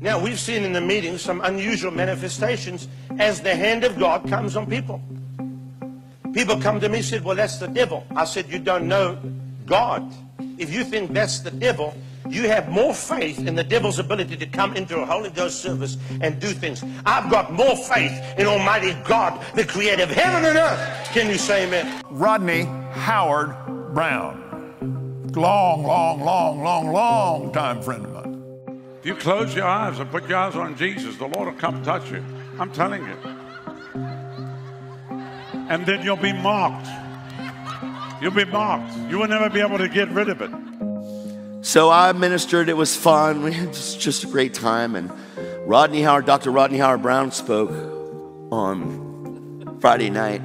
Now, we've seen in the meetings some unusual manifestations as the hand of God comes on people. People come to me and said, Well, that's the devil. I said, You don't know God. If you think that's the devil, you have more faith in the devil's ability to come into a Holy Ghost service and do things. I've got more faith in Almighty God, the creator of heaven and earth. Can you say amen? Rodney Howard Browne. Long, long, long, long, long time friend of mine. If you close your eyes and put your eyes on Jesus, the Lord will come touch you. I'm telling you. And then you'll be mocked. You'll be mocked. You will never be able to get rid of it. So I ministered. It was fun. We had just, just a great time. And Rodney Howard, Dr. Rodney Howard Browne spoke on Friday night.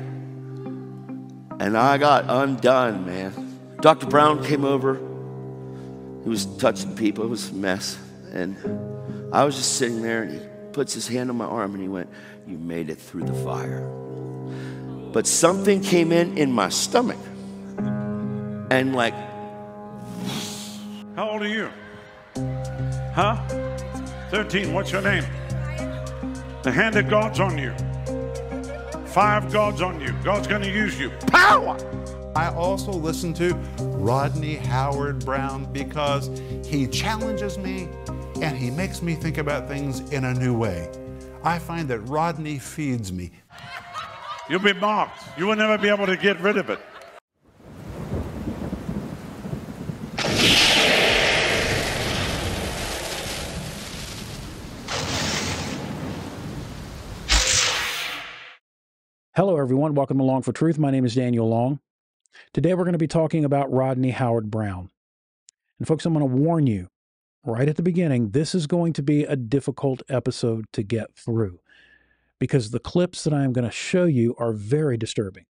And I got undone, man. Dr. Browne came over. He was touching people. It was a mess. And I was just sitting there, and he puts his hand on my arm and he went, You made it through the fire. But something came in in my stomach. And like, How old are you? Huh? 13. What's your name? The hand of God's on you. Five God's on you. God's going to use you. Power! I also listen to Rodney Howard Browne because he challenges me and he makes me think about things in a new way. I find that Rodney feeds me. You'll be mocked. You will never be able to get rid of it. Hello, everyone. Welcome to Long for Truth. My name is Daniel Long. Today, we're going to be talking about Rodney Howard Browne. And, folks, I'm going to warn you right at the beginning this is going to be a difficult episode to get through because the clips that I am going to show you are very disturbing.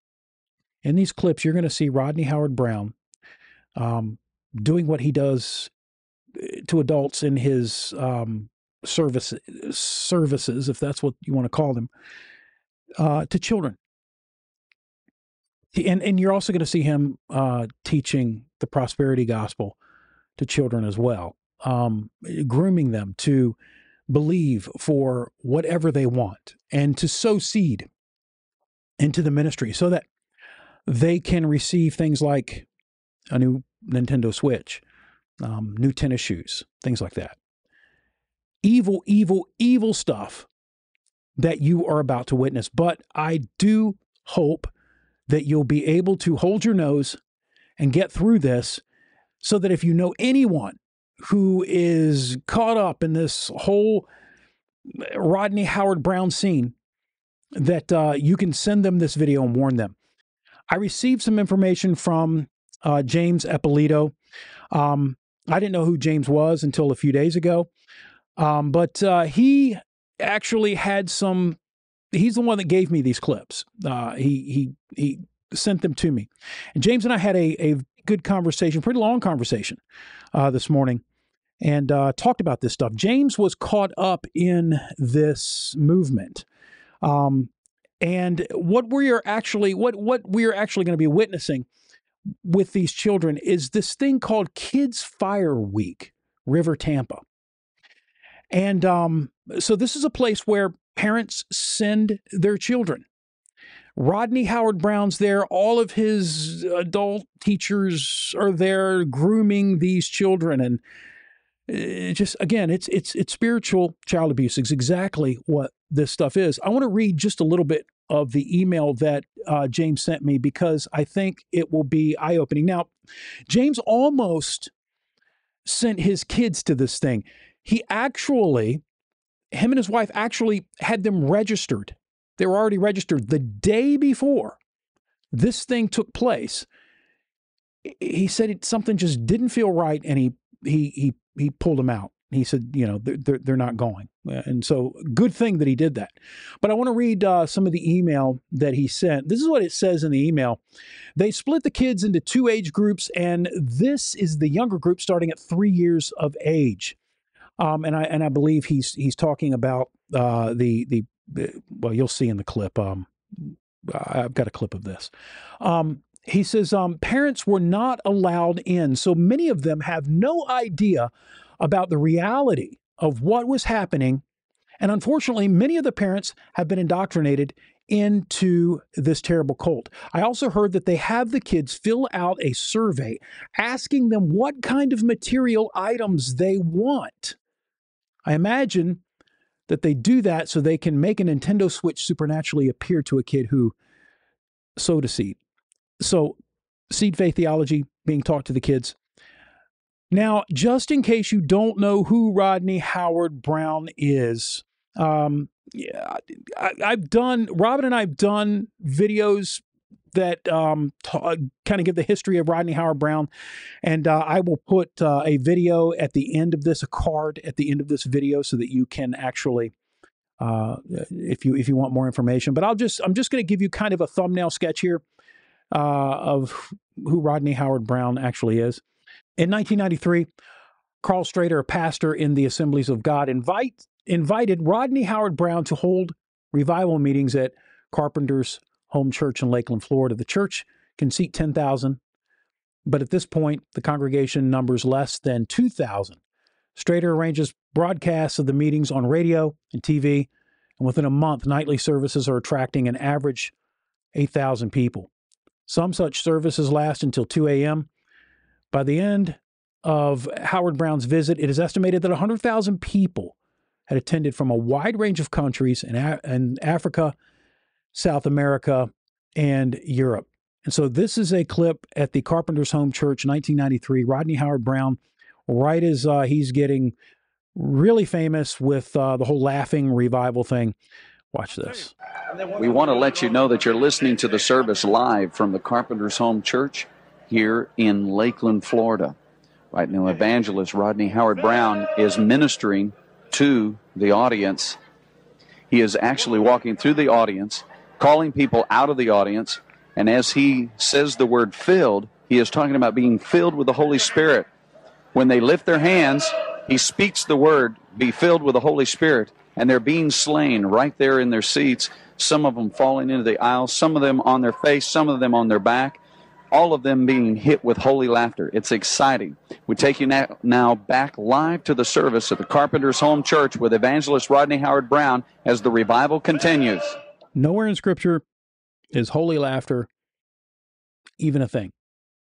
In these clips, you're going to see Rodney Howard Browne um, doing what he does eh, to adults in his um, service services, if that's what you want to call them, uh, to children. And and you're also going to see him uh, teaching the prosperity gospel to children as well, um, grooming them to believe for whatever they want and to sow seed into the ministry so that they can receive things like a new Nintendo Switch, um, new tennis shoes, things like that. Evil, evil, evil stuff that you are about to witness. But I do hope that you'll be able to hold your nose and get through this so that if you know anyone who is caught up in this whole Rodney Howard Browne scene, that uh, you can send them this video and warn them. I received some information from uh, James Eppolito. Um, I didn't know who James was until a few days ago, um, but uh, he actually had some. He's the one that gave me these clips. Uh, he he he sent them to me, and James and I had a a good conversation, pretty long conversation uh, this morning, and uh, talked about this stuff. James was caught up in this movement. Um, and what we are actually what what we are actually going to be witnessing with these children is this thing called Kids Fire Week, River Tampa. And um, so this is a place where parents send their children. Rodney Howard Browne's there. All of his adult teachers are there grooming these children, and it just again, it's it's it's spiritual child abuse. It's exactly what this stuff is. I want to read just a little bit of the email that uh, James sent me because I think it will be eye opening. Now, James almost sent his kids to this thing. He actually, him and his wife actually had them registered. They were already registered the day before this thing took place. He said it, something just didn't feel right, and he he he he pulled them out. He said, you know, they're, they're not going. And so, good thing that he did that. But I want to read uh, some of the email that he sent. This is what it says in the email. They split the kids into two age groups, and this is the younger group starting at three years of age. Um, and I and I believe he's he's talking about uh, the the well, you'll see in the clip. Um, I've got a clip of this. Um, he says um, parents were not allowed in, so many of them have no idea about the reality of what was happening. And unfortunately, many of the parents have been indoctrinated into this terrible cult. I also heard that they have the kids fill out a survey asking them what kind of material items they want. I imagine that they do that so they can make a Nintendo Switch supernaturally appear to a kid who sowed a seed. So, seed faith theology being taught to the kids. Now, just in case you don't know who Rodney Howard Browne is, um, yeah, I, have done, Robin and I've done videos that um, t- uh, kind of give the history of Rodney Howard Browne. And uh, I will put uh, a video at the end of this, a card at the end of this video so that you can actually. Uh, if you if you want more information, but I'll just I'm just going to give you kind of a thumbnail sketch here uh, of who Rodney Howard Browne actually is. In 1993, Karl Strader, a pastor in the Assemblies of God, invite, invited Rodney Howard Browne to hold revival meetings at Carpenter's home church in Lakeland, Florida. The church can seat 10,000, but at this point, the congregation numbers less than 2,000. Strader arranges broadcasts of the meetings on radio and TV, and within a month, nightly services are attracting an average 8,000 people. Some such services last until 2 a.m. By the end of Howard Browne's visit, it is estimated that 100,000 people had attended from a wide range of countries in, in Africa, South America, and Europe. And so this is a clip at the Carpenter's Home Church, 1993. Rodney Howard Browne, right as uh, he's getting really famous with uh, the whole laughing revival thing. Watch this. We want to let you know that you're listening to the service live from the Carpenter's Home Church here in Lakeland, Florida. Right now, evangelist Rodney Howard Browne is ministering to the audience. He is actually walking through the audience, calling people out of the audience, and as he says the word filled, he is talking about being filled with the Holy Spirit. When they lift their hands, he speaks the word, be filled with the Holy Spirit, and they're being slain right there in their seats. Some of them falling into the aisle, some of them on their face, some of them on their back all of them being hit with holy laughter. It's exciting. We take you now back live to the service at the Carpenter's Home Church with evangelist Rodney Howard Browne as the revival continues. Nowhere in Scripture is holy laughter even a thing.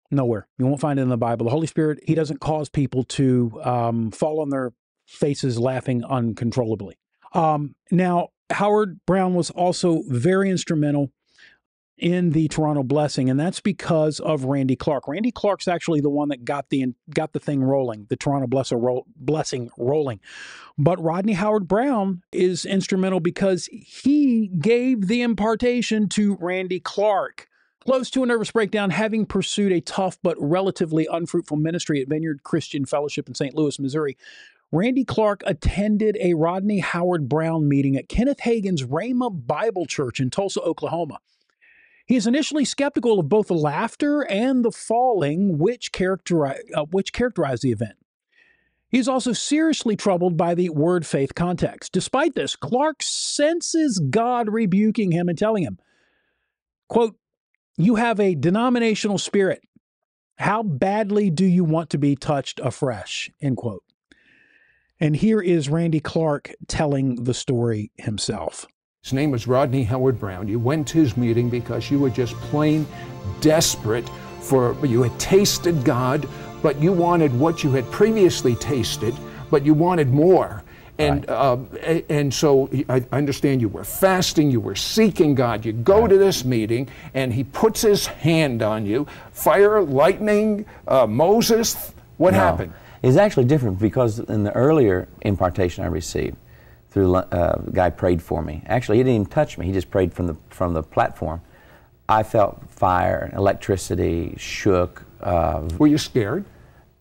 Nowhere. You won't find it in the Bible. The Holy Spirit, He doesn't cause people to um, fall on their faces laughing uncontrollably. Um, now, Howard Browne was also very instrumental in the Toronto Blessing, and that's because of Randy Clark. Randy Clark's actually the one that got the got the thing rolling, the Toronto Blessing rolling. But Rodney Howard Browne is instrumental because he gave the impartation to Randy Clark. Close to a nervous breakdown, having pursued a tough but relatively unfruitful ministry at Vineyard Christian Fellowship in St. Louis, Missouri, Randy Clark attended a Rodney Howard Browne meeting at Kenneth Hagin's Rhema Bible Church in Tulsa, Oklahoma. He is initially skeptical of both the laughter and the falling which, characteri- uh, which characterize the event. He is also seriously troubled by the word faith context. Despite this, Clark senses God rebuking him and telling him, quote, You have a denominational spirit. How badly do you want to be touched afresh? End quote. And here is Randy Clark telling the story himself. His name was Rodney Howard Browne. You went to his meeting because you were just plain desperate for, you had tasted God, but you wanted what you had previously tasted, but you wanted more. And, right. uh, and so I understand you were fasting, you were seeking God. You go right. to this meeting, and he puts his hand on you. Fire, lightning, uh, Moses. What no. happened? It's actually different because in the earlier impartation I received, through uh, a guy prayed for me. Actually, he didn't even touch me. He just prayed from the from the platform. I felt fire, electricity, shook. Uh, Were you scared?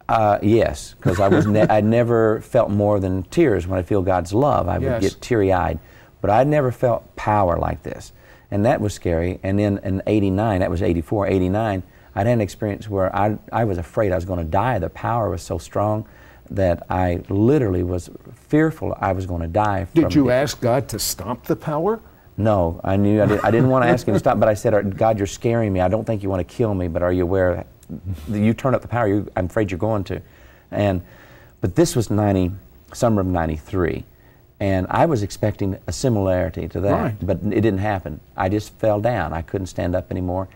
Uh, yes, because I was ne- I never felt more than tears when I feel God's love. I yes. would get teary eyed, but I never felt power like this, and that was scary. And then in '89, that was '84, '89, I had an experience where I I was afraid I was going to die. The power was so strong that I literally was fearful I was going to die. Did you it. ask God to stop the power? No, I knew I, did, I didn't want to ask him to stop, but I said, God, you're scaring me. I don't think you want to kill me, but are you aware that you turn up the power? You, I'm afraid you're going to. And, but this was 90, summer of 93. And I was expecting a similarity to that, Right. but it didn't happen. I just fell down. I couldn't stand up anymore.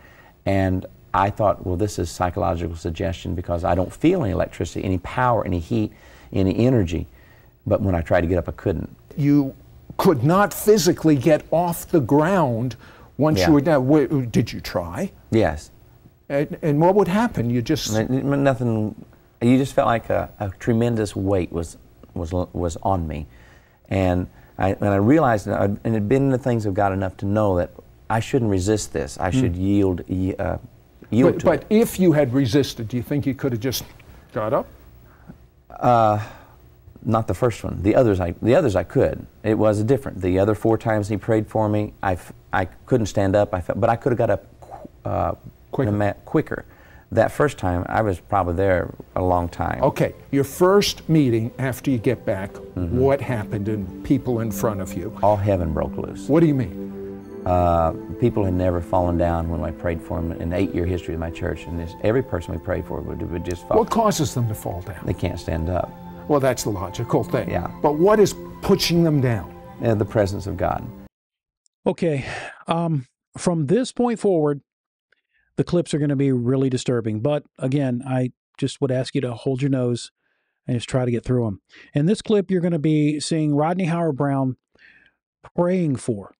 And I thought, well, this is psychological suggestion because I don't feel any electricity, any power, any heat, any energy. But when I tried to get up, I couldn't. You could not physically get off the ground once Yeah. you were down. Did you try? Yes. And, and what would happen? You just Nothing. You just felt like a, a tremendous weight was was was on me, and I and I realized, and it had been in the things of God enough to know that I shouldn't resist this. I should yield uh, But, but if you had resisted, do you think you could have just got up? Not the first one. The others, I the others I could. It was different. The other four times he prayed for me, I, f- I couldn't stand up. I felt, but I could have got up qu- uh, Quicker. quicker. That first time, I was probably there a long time. Okay, your first meeting after you get back, Mm-hmm. what happened and people in front of you? All heaven broke loose. What do you mean? Uh, people had never fallen down when I prayed for them in the eight-year history of my church, and this, every person we prayed for would, would just fall. What causes them to fall down? They can't stand up. Well, that's the logical thing. Yeah. But what is pushing them down? Uh, the presence of God. Okay. Um, from this point forward, the clips are going to be really disturbing. But again, I just would ask you to hold your nose and just try to get through them. In this clip, you're going to be seeing Rodney Howard Browne praying for,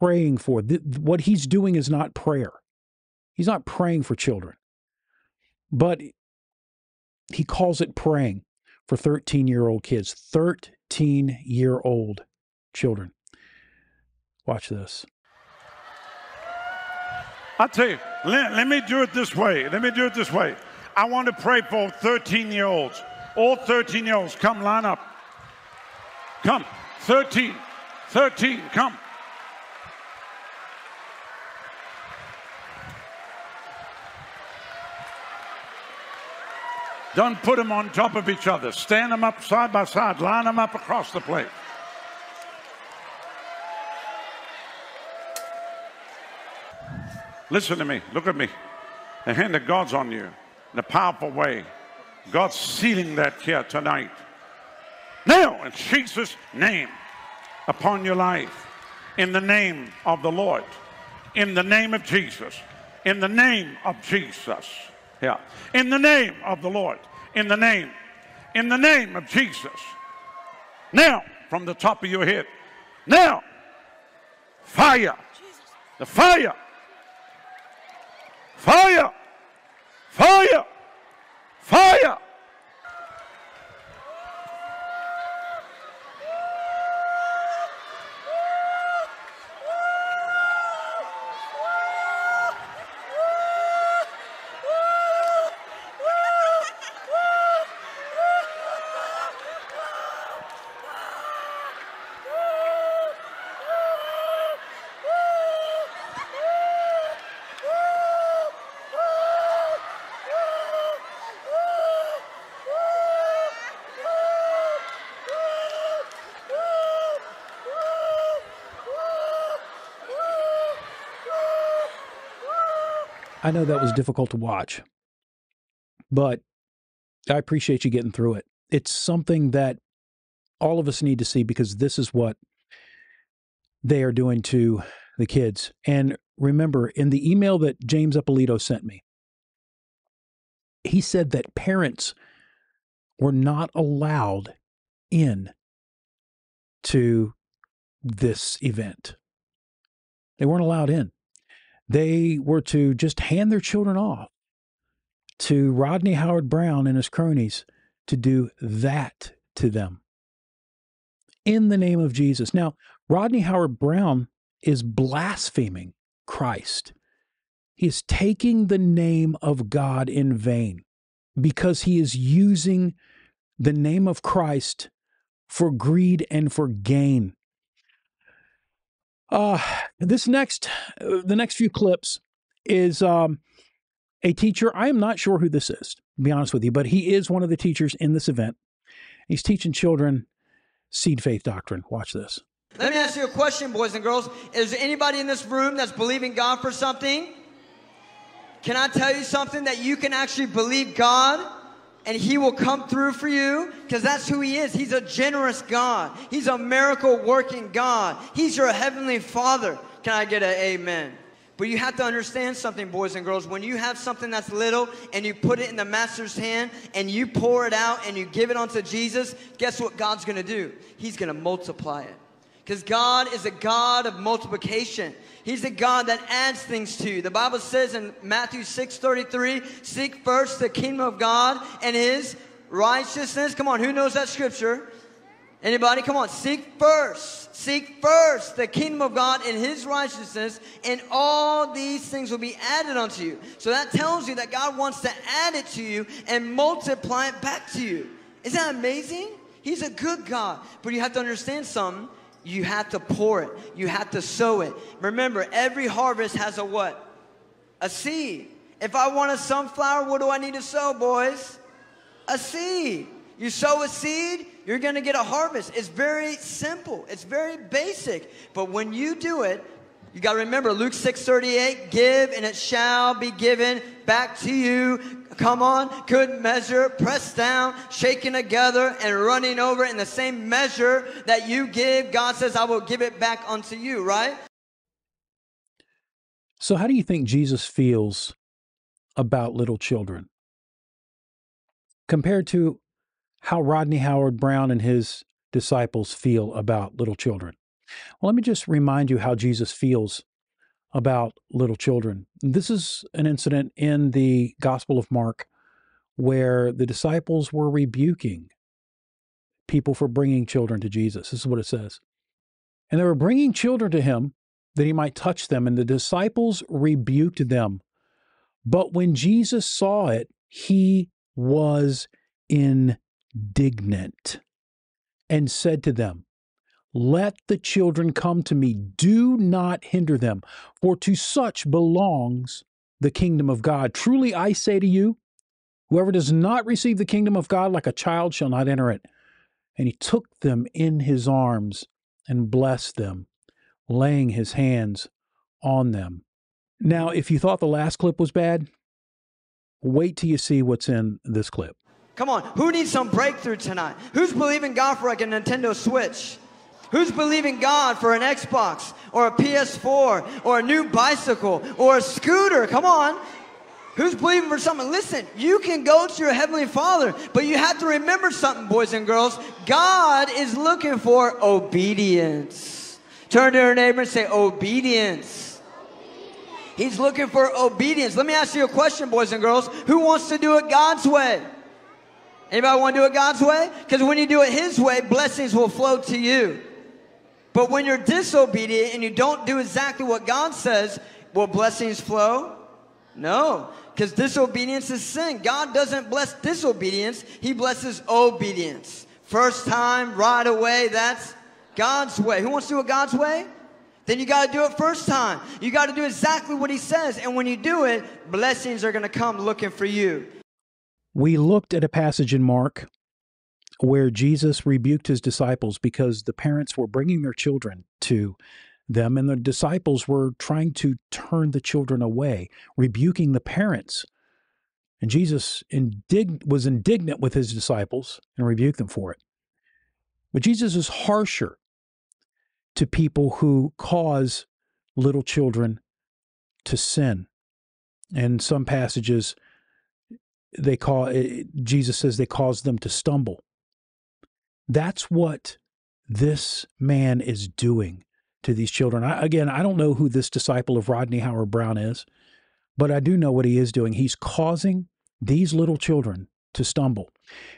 praying for. Th- what he's doing is not prayer. He's not praying for children, but he calls it praying for 13 year old kids, 13 year old children. Watch this. I tell you, let, let me do it this way. Let me do it this way. I want to pray for 13 year olds. All 13 year olds, come line up. Come. 13. 13, come. Don't put them on top of each other. Stand them up side by side. Line them up across the plate. Listen to me. Look at me. The hand of God's on you in a powerful way. God's sealing that here tonight. Now, in Jesus' name, upon your life, in the name of the Lord, in the name of Jesus, in the name of Jesus. Yeah. In the name of the Lord, in the name, in the name of Jesus. Now, from the top of your head. Now, fire. The fire. Fire! Fire! Fire! I know that was difficult to watch, but I appreciate you getting through it. It's something that all of us need to see because this is what they are doing to the kids. And remember, in the email that James Ippolito sent me, he said that parents were not allowed in to this event. They weren't allowed in they were to just hand their children off to Rodney Howard Browne and his cronies to do that to them in the name of Jesus. Now, Rodney Howard Browne is blaspheming Christ. He is taking the name of God in vain because he is using the name of Christ for greed and for gain. Uh, this next, uh, the next few clips is um, a teacher. I am not sure who this is, to be honest with you, but he is one of the teachers in this event. He's teaching children seed faith doctrine. Watch this. Let me ask you a question, boys and girls. Is there anybody in this room that's believing God for something? Can I tell you something that you can actually believe God and he will come through for you because that's who he is. He's a generous God. He's a miracle working God. He's your heavenly father. Can I get an amen? But you have to understand something, boys and girls. When you have something that's little and you put it in the master's hand and you pour it out and you give it onto Jesus, guess what God's going to do? He's going to multiply it. Because God is a God of multiplication. He's a God that adds things to you. The Bible says in Matthew 6 33, seek first the kingdom of God and his righteousness. Come on, who knows that scripture? Anybody? Come on, seek first. Seek first the kingdom of God and his righteousness, and all these things will be added unto you. So that tells you that God wants to add it to you and multiply it back to you. Isn't that amazing? He's a good God. But you have to understand something. You have to pour it. You have to sow it. Remember, every harvest has a what? A seed. If I want a sunflower, what do I need to sow, boys? A seed. You sow a seed, you're going to get a harvest. It's very simple. It's very basic. But when you do it, you got to remember Luke 6:38, give and it shall be given back to you. Come on, good measure, pressed down, shaken together and running over in the same measure that you give, God says I will give it back unto you, right? So how do you think Jesus feels about little children? Compared to how Rodney Howard Browne and his disciples feel about little children. Well, let me just remind you how Jesus feels about little children. This is an incident in the Gospel of Mark where the disciples were rebuking people for bringing children to Jesus. This is what it says. And they were bringing children to him that he might touch them, and the disciples rebuked them. But when Jesus saw it, he was indignant and said to them, Let the children come to me, do not hinder them, for to such belongs the kingdom of God. Truly I say to you, whoever does not receive the kingdom of God like a child shall not enter it. And he took them in his arms and blessed them, laying his hands on them. Now, if you thought the last clip was bad, wait till you see what's in this clip. Come on, who needs some breakthrough tonight? Who's believing God for like a Nintendo Switch? Who's believing God for an Xbox or a PS4 or a new bicycle or a scooter? Come on. Who's believing for something? Listen, you can go to your Heavenly Father, but you have to remember something, boys and girls. God is looking for obedience. Turn to your neighbor and say, Obedience. He's looking for obedience. Let me ask you a question, boys and girls. Who wants to do it God's way? Anybody want to do it God's way? Because when you do it His way, blessings will flow to you. But when you're disobedient and you don't do exactly what God says, will blessings flow? No, because disobedience is sin. God doesn't bless disobedience, He blesses obedience. First time, right away, that's God's way. Who wants to do it God's way? Then you got to do it first time. You got to do exactly what He says. And when you do it, blessings are going to come looking for you. We looked at a passage in Mark where Jesus rebuked his disciples because the parents were bringing their children to them, and the disciples were trying to turn the children away, rebuking the parents. And Jesus indig- was indignant with his disciples and rebuked them for it. But Jesus is harsher to people who cause little children to sin. And some passages, they call it, eh, Jesus says they caused them to stumble. That's what this man is doing to these children. I, again, I don't know who this disciple of Rodney Howard Browne is, but I do know what he is doing. He's causing these little children to stumble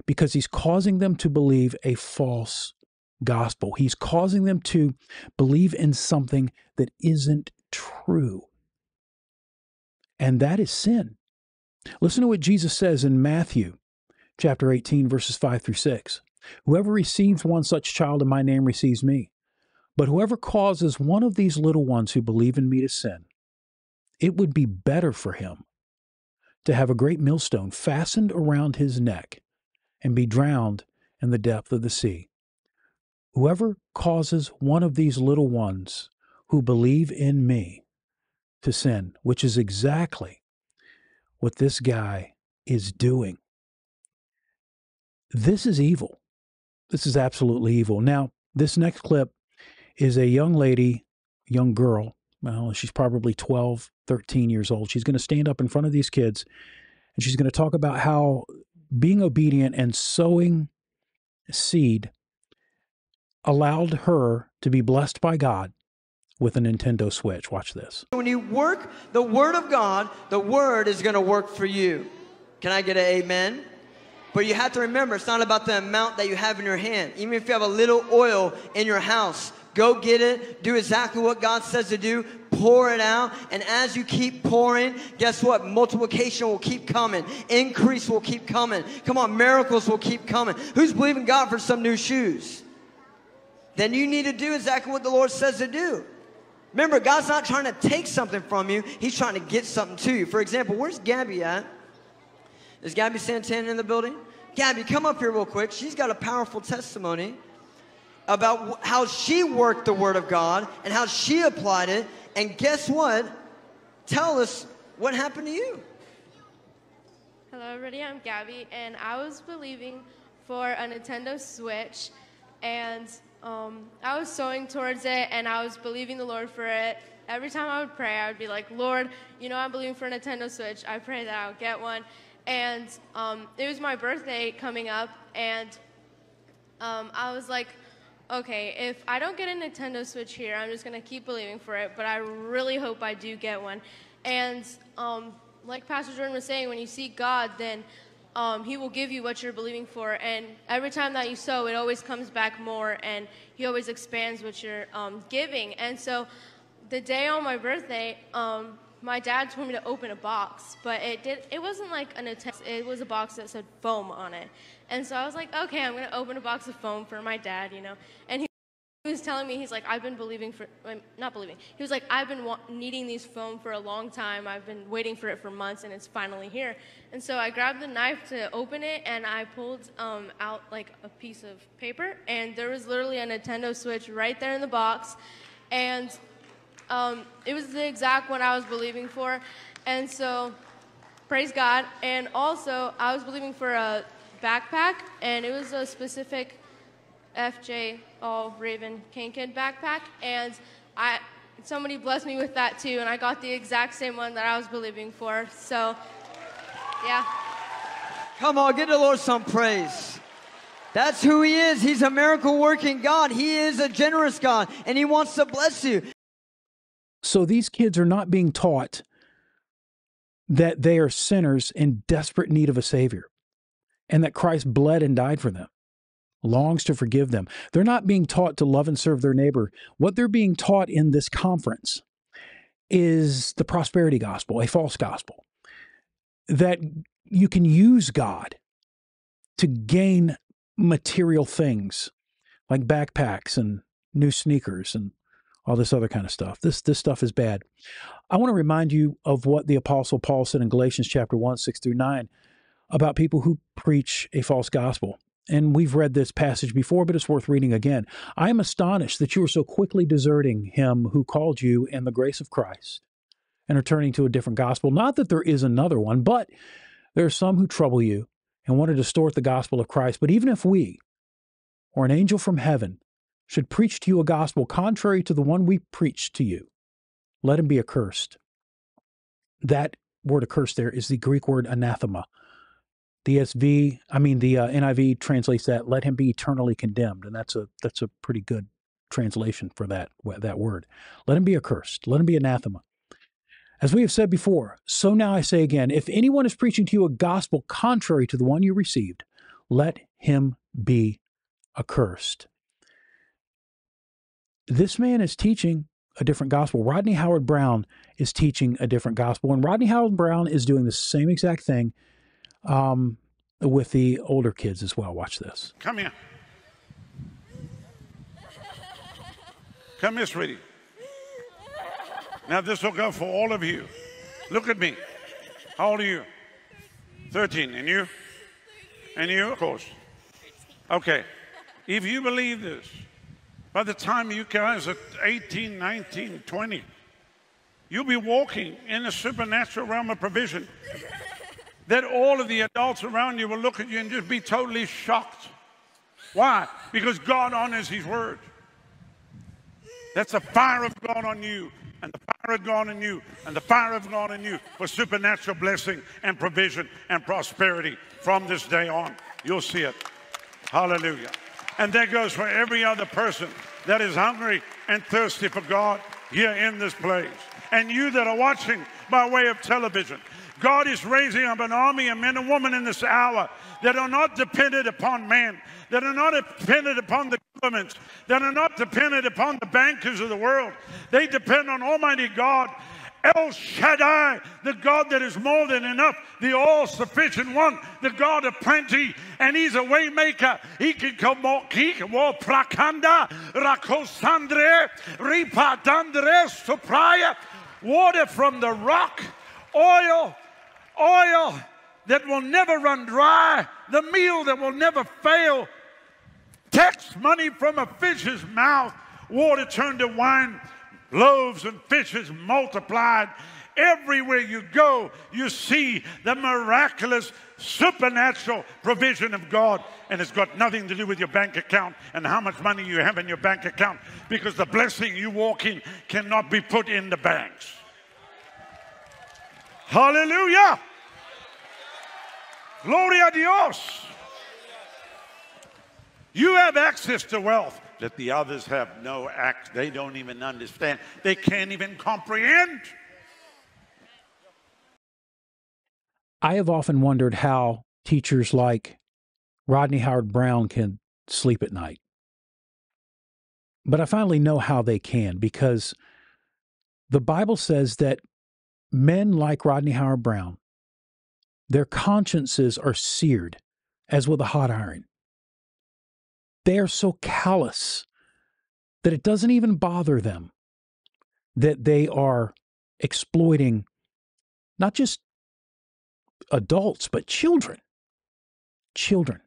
because he's causing them to believe a false gospel. He's causing them to believe in something that isn't true. And that is sin. Listen to what Jesus says in Matthew chapter 18, verses 5 through 6. Whoever receives one such child in my name receives me. But whoever causes one of these little ones who believe in me to sin, it would be better for him to have a great millstone fastened around his neck and be drowned in the depth of the sea. Whoever causes one of these little ones who believe in me to sin, which is exactly what this guy is doing. This is evil. This is absolutely evil. Now, this next clip is a young lady, young girl. Well, she's probably 12, 13 years old. She's going to stand up in front of these kids and she's going to talk about how being obedient and sowing seed allowed her to be blessed by God with a Nintendo Switch. Watch this. When you work the Word of God, the Word is going to work for you. Can I get an amen? But you have to remember, it's not about the amount that you have in your hand. Even if you have a little oil in your house, go get it, do exactly what God says to do, pour it out, and as you keep pouring, guess what? Multiplication will keep coming, increase will keep coming. Come on, miracles will keep coming. Who's believing God for some new shoes? Then you need to do exactly what the Lord says to do. Remember, God's not trying to take something from you, He's trying to get something to you. For example, where's Gabby at? Is Gabby Santana in the building? Gabby, come up here real quick. She's got a powerful testimony about how she worked the Word of God and how she applied it. And guess what? Tell us what happened to you. Hello, everybody. I'm Gabby, and I was believing for a Nintendo Switch, and um, I was sowing towards it, and I was believing the Lord for it. Every time I would pray, I would be like, Lord, you know I'm believing for a Nintendo Switch. I pray that I'll get one. And um, it was my birthday coming up, and um, I was like, okay, if I don't get a Nintendo Switch here, I'm just going to keep believing for it, but I really hope I do get one. And um, like Pastor Jordan was saying, when you seek God, then um, He will give you what you're believing for. And every time that you sow, it always comes back more, and He always expands what you're um, giving. And so the day on my birthday, um, my dad told me to open a box, but it did. It wasn't like an attempt. It was a box that said foam on it, and so I was like, okay, I'm gonna open a box of foam for my dad, you know. And he, was telling me, he's like, I've been believing for, not believing. He was like, I've been wa- needing these foam for a long time. I've been waiting for it for months, and it's finally here. And so I grabbed the knife to open it, and I pulled um, out like a piece of paper, and there was literally a Nintendo Switch right there in the box, and um, it was the exact one I was believing for. And so, praise God. And also, I was believing for a backpack, and it was a specific FJ All Raven King Kid backpack. And I, somebody blessed me with that too, and I got the exact same one that I was believing for. So, yeah. Come on, give the Lord some praise. That's who He is. He's a miracle working God. He is a generous God, and He wants to bless you. So these kids are not being taught that they are sinners in desperate need of a Savior and that Christ bled and died for them, longs to forgive them. They're not being taught to love and serve their neighbor. What they're being taught in this conference is the prosperity gospel, a false gospel, that you can use God to gain material things like backpacks and new sneakers and all this other kind of stuff. This this stuff is bad. I want to remind you of what the apostle Paul said in Galatians chapter 1, 6 through 9 about people who preach a false gospel. And we've read this passage before, but it's worth reading again. I am astonished that you are so quickly deserting him who called you in the grace of Christ and are turning to a different gospel. Not that there is another one, but there are some who trouble you and want to distort the gospel of Christ. But even if we or an angel from heaven should preach to you a gospel contrary to the one we preached to you, let him be accursed. That word accursed there is the Greek word anathema. The ESV, I mean the uh, NIV translates that let him be eternally condemned, and that's a that's a pretty good translation for that that word. Let him be accursed. Let him be anathema. As we have said before, so now I say again, if anyone is preaching to you a gospel contrary to the one you received, let him be accursed this man is teaching a different gospel. Rodney Howard Browne is teaching a different gospel, and Rodney Howard Browne is doing the same exact thing um, with the older kids as well. Watch this. Come here. Come here, sweetie. Now, this will go for all of you. Look at me. How old are you? 13. And you? And you? Of course. Okay. If you believe this, by the time you guys are 18, 19, 20, you'll be walking in the supernatural realm of provision. that all of the adults around you will look at you and just be totally shocked. Why? Because God honors His word. That's the fire of God on you, and the fire of God on you, and the fire of God on you for supernatural blessing and provision and prosperity from this day on. You'll see it. Hallelujah. And that goes for every other person that is hungry and thirsty for God here in this place. And you that are watching by way of television, God is raising up an army of men and women in this hour that are not dependent upon man, that are not dependent upon the governments, that are not dependent upon the bankers of the world. They depend on Almighty God. El Shaddai, the God that is more than enough, the all sufficient one, the God of plenty, and He's a waymaker. He can come he can walk prakanda, rakosandre, ripa dandre, sopraya, water from the rock, oil oil that will never run dry, the meal that will never fail, text money from a fish's mouth, water turned to wine, loaves and fishes multiplied. Everywhere you go, you see the miraculous, supernatural provision of God. And it's got nothing to do with your bank account and how much money you have in your bank account because the blessing you walk in cannot be put in the banks. Hallelujah. Gloria a Dios. You have access to wealth that the others have no act. They don't even understand. They can't even comprehend. I have often wondered how teachers like Rodney Howard Browne can sleep at night. But I finally know how they can because the Bible says that men like Rodney Howard Browne, their consciences are seared as with a hot iron. They are so callous that it doesn't even bother them that they are exploiting not just adults, but children. Children.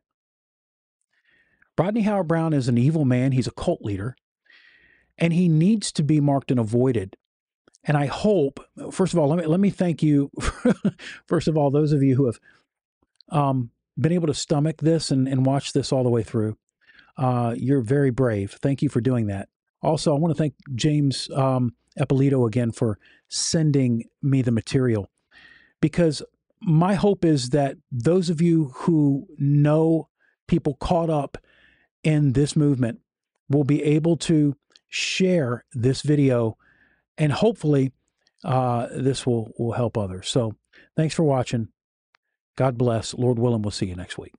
Rodney Howard Browne is an evil man. He's a cult leader, and he needs to be marked and avoided and I hope, first of all, let me let me thank you. first of all, those of you who have um, been able to stomach this and, and watch this all the way through. Uh, you're very brave. Thank you for doing that. Also, I want to thank James um, again for sending me the material because my hope is that those of you who know people caught up in this movement will be able to share this video and hopefully uh, this will will help others. So thanks for watching. God bless. Lord willing, we'll see you next week.